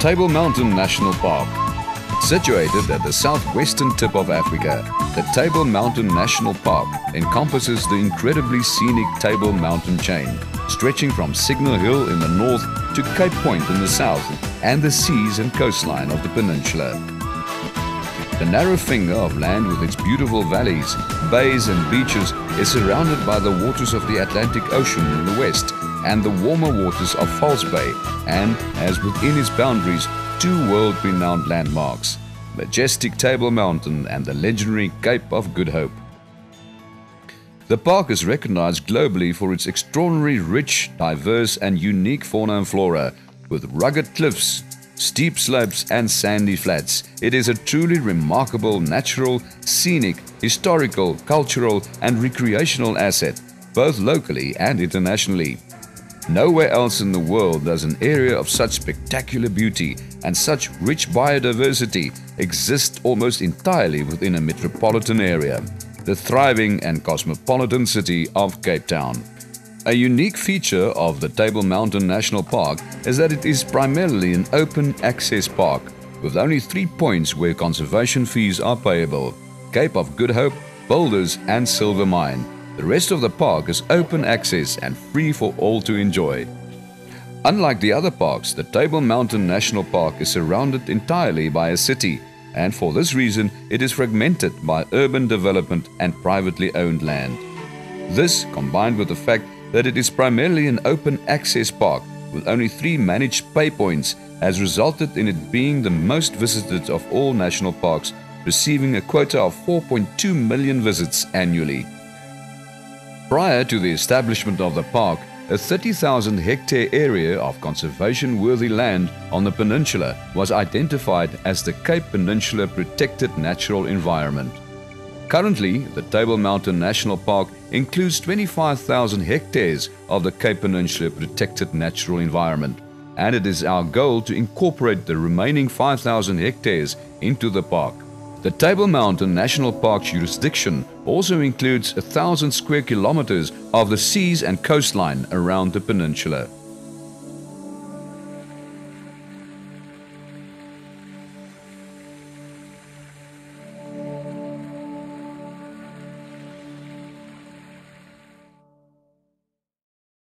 Table Mountain National Park. Situated at the southwestern tip of Africa, the Table Mountain National Park encompasses the incredibly scenic Table Mountain chain, stretching from Signal Hill in the north to Cape Point in the south and the seas and coastline of the peninsula. The narrow finger of land with its beautiful valleys, bays and beaches is surrounded by the waters of the Atlantic Ocean in the west and the warmer waters of False Bay and has within its boundaries two world-renowned landmarks, majestic Table Mountain and the legendary Cape of Good Hope. The park is recognized globally for its extraordinary rich, diverse and unique fauna and flora with rugged cliffs, steep slopes and sandy flats. It is a truly remarkable natural, scenic, historical, cultural and recreational asset, both locally and internationally. Nowhere else in the world does an area of such spectacular beauty and such rich biodiversity exist almost entirely within a metropolitan area, the thriving and cosmopolitan city of Cape Town. A unique feature of the Table Mountain National Park is that it is primarily an open access park with only three points where conservation fees are payable Cape of Good Hope, Boulders, and Silvermine. The rest of the park is open access and free for all to enjoy. Unlike the other parks, the Table Mountain National Park is surrounded entirely by a city, and for this reason, it is fragmented by urban development and privately owned land. This, combined with the fact that it is primarily an open access park with only three managed pay points has resulted in it being the most visited of all national parks, receiving a quota of 4.2 million visits annually. Prior to the establishment of the park, a 30,000 hectare area of conservation worthy land on the peninsula was identified as the Cape Peninsula Protected Natural Environment. Currently, the Table Mountain National Park includes 25,000 hectares of the Cape Peninsula protected natural environment, and it is our goal to incorporate the remaining 5,000 hectares into the park. The Table Mountain National Park's jurisdiction also includes 1,000 square kilometers of the seas and coastline around the peninsula.